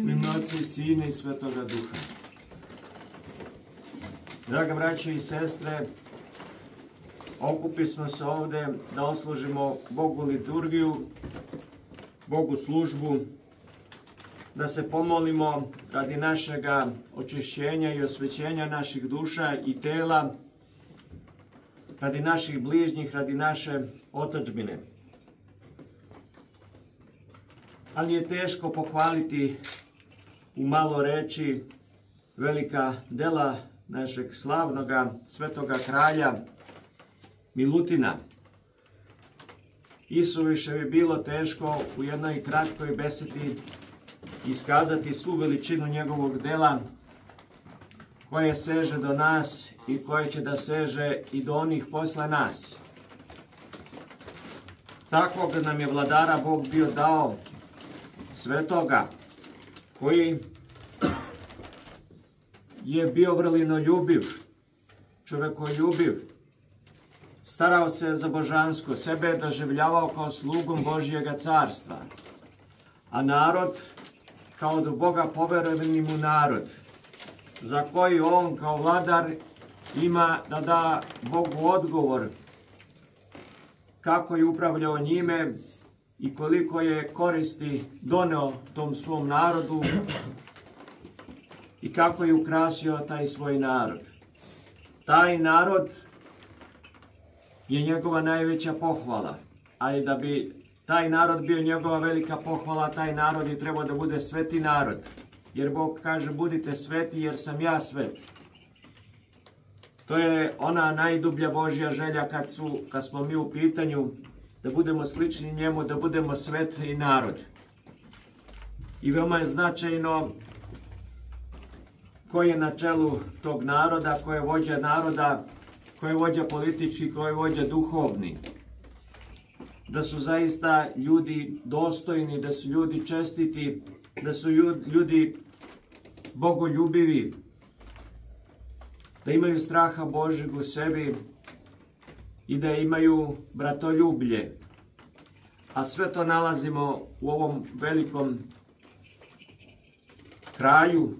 U ime Otca i Sina i Svetoga Duha. Draga braće i sestre, okupi smo se ovde da oslužimo Bogu liturgiju, Bogu službu, da se pomolimo radi našega očišćenja i osvećenja naših duša i tela, radi naših bližnjih, radi naše otačbine. Ali je teško pohvaliti u malo reči velika dela našeg slavnoga svetoga kralja Milutina. Isuviše bi bilo teško u jednoj kratkoj besedi iskazati svu veličinu njegovog dela koje seže do nas i koje će da seže i do onih posle nas. Takvog nam je vladara Bog bio dao svetoga koji je bio vrlino ljubiv, čovekoljubiv, starao se za božansko, sebe je doživljavao kao slugom Božjega carstva, a narod kao do Boga poverovani mu narod, za koji on kao vladar ima da da Bogu odgovor kako je upravljao njime i koliko je koristi doneo tom svom narodu i kako je ukrasio taj svoj narod. Taj narod je njegova najveća pohvala, ali da bi taj narod bio njegova velika pohvala, taj narod je trebao da bude sveti narod. Jer Bog kaže budite sveti jer sam ja svet. To je ona najdublja Božja želja kad, su, kad smo mi u pitanju da budemo slični njemu, da budemo sveti narod. I veoma je značajno ko je na čelu tog naroda, ko je vođa naroda, ko je vođa politički, ko je vođa duhovni. Da su zaista ljudi dostojni, da su ljudi čestiti, da su ljudi bogoljubivi, da imaju straha Božeg u sebi i da imaju bratoljublje. A sve to nalazimo u ovom velikom kraju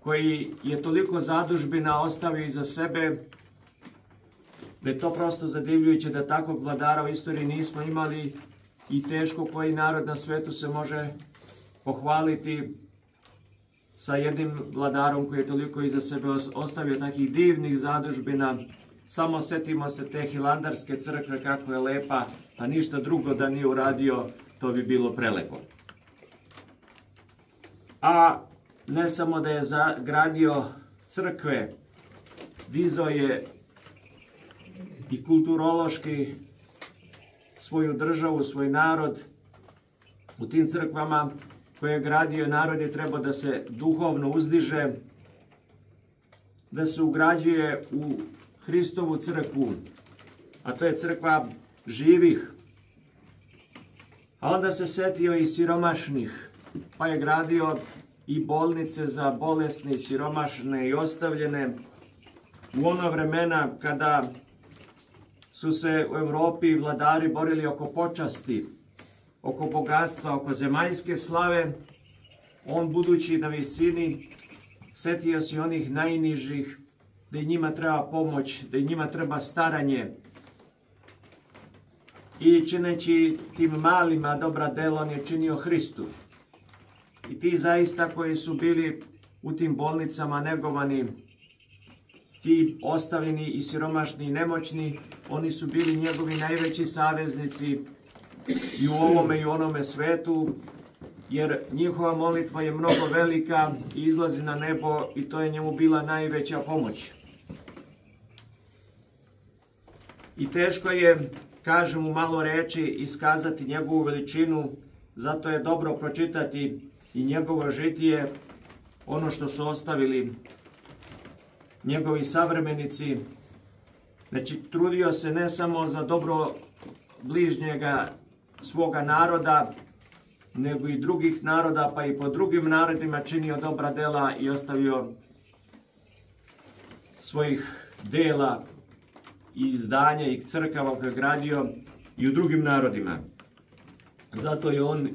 koji je toliko zadužbina ostavio iza sebe da je to prosto zadivljujuće da takvog vladara u istoriji nismo imali i teško koji narod na svetu se može pohvaliti sa jednim vladarom koji je toliko iza sebe ostavio takih divnih zadužbina. Samo setimo se te hilandarske crkve kako je lepa, pa ništa drugo da nije uradio, to bi bilo prelepo. A ne samo da je gradio crkve, dizao je i kulturološki svoju državu, svoj narod u tim crkvama koje je gradio narod je trebao da se duhovno uzdiže, da se ugrađuje u Hristovu crkvu, a to je crkva živih. A onda se setio i siromašnih, pa je gradio i bolnice za bolesne, siromašne i ostavljene u ona vremena kada su se u Evropi vladari borili oko počasti, oko bogatstva, oko zemaljske slave, on budući na visini setio se onih najnižih, da i njima treba pomoć, da i njima treba staranje. I čineći tim malima dobra dela, on je činio Hristu. I ti zaista koji su bili u tim bolnicama negovani, ti ostavljeni i siromašni i nemoćni, oni su bili njegovi najveći saveznici i u ovome i onome svetu, jer njihova molitva je mnogo velika i izlazi na nebo i to je njemu bila najveća pomoć. I teško je, kažem u malo reči, iskazati njegovu veličinu, zato je dobro pročitati i njegovo žitije, ono što su ostavili njegovi savremenici. Znači, trudio se ne samo za dobro bližnjega svoga naroda, nego i drugih naroda, pa i po drugim narodima činio dobra dela i ostavio svojih dela i izdanja i crkava koje gradio i u drugim narodima. Zato je on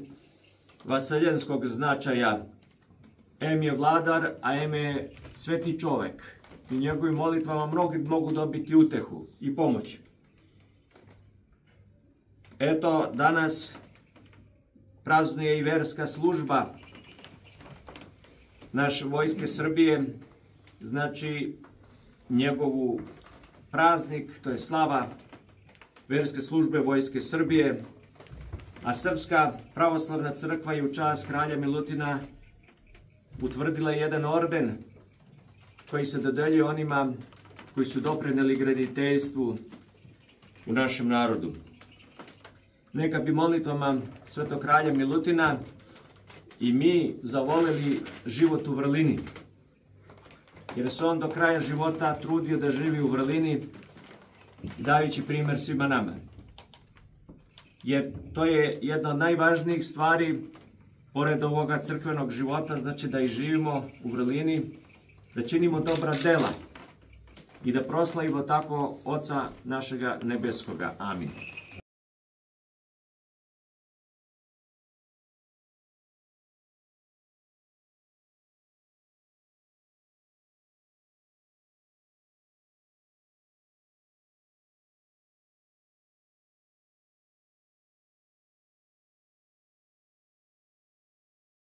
vaseljenskog značaja. M je vladar, a M je sveti čovek. I njegovim molitvama mnogi mogu dobiti utehu i pomoć. Eto, danas praznuje i verska služba naše vojske Srbije, znači njegovu praznik, to je slava verske službe Vojske Srbije, a Srpska pravoslavna crkva je u čas kralja Milutina utvrdila jedan orden koji se dodeljuje onima koji su doprineli graditeljstvu u našem narodu. Neka bi molitvama svetog kralja Milutina i mi zavoleli život u vrlini. Jer se on do kraja života trudio da živi u vrlini, dajući primer svima nama. Jer to je jedna od najvažnijih stvari, pored ovoga crkvenog života, znači da i živimo u vrlini, da činimo dobra dela i da proslavimo tako Oca našega nebeskoga. Amin.